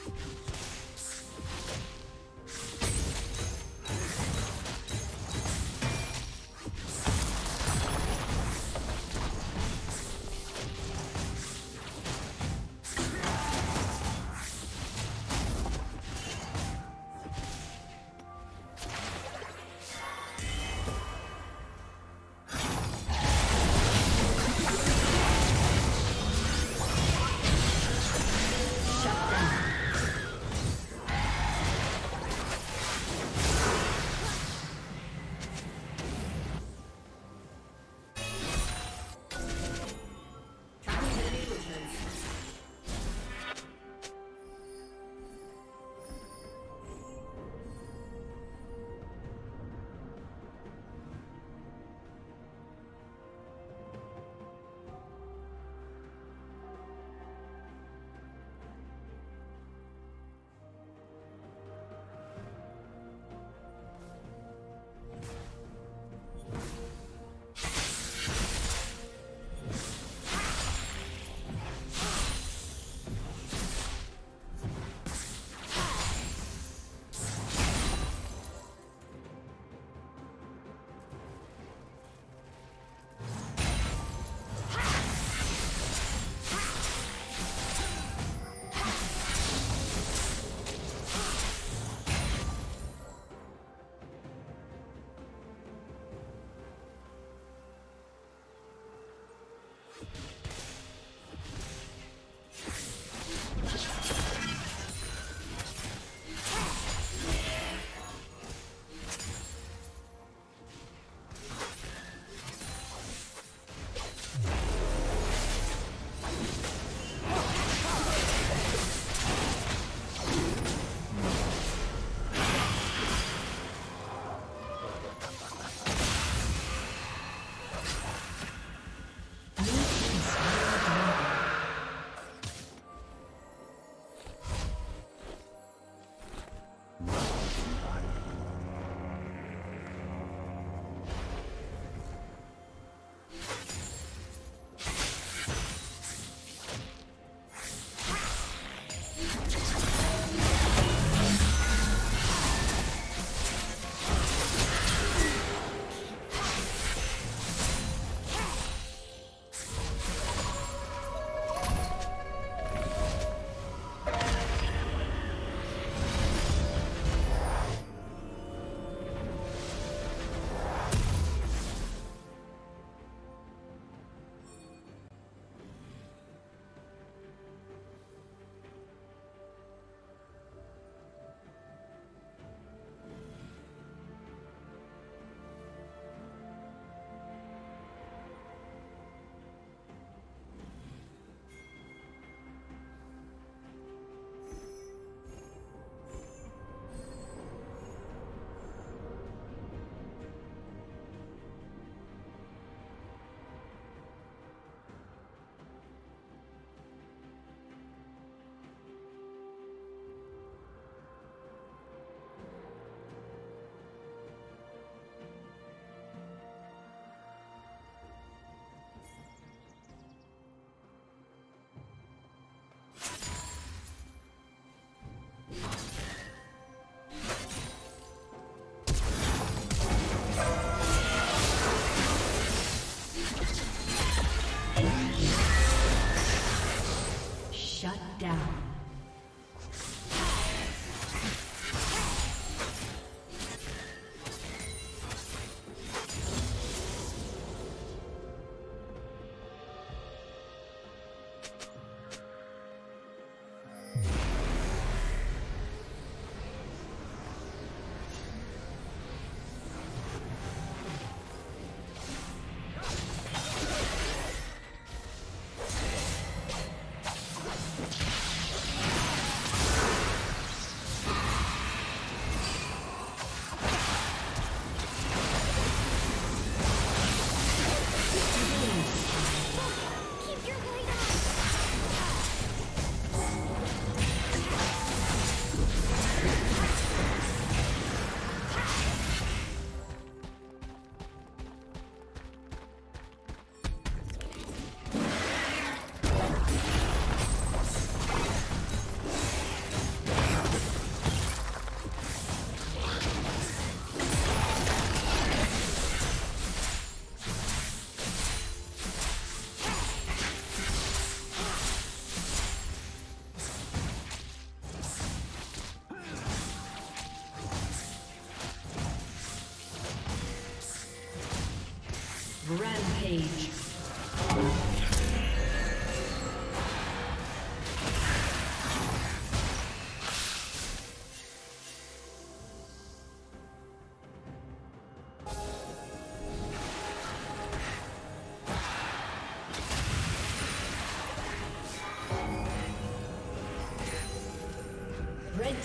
I come.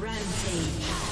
Rampage.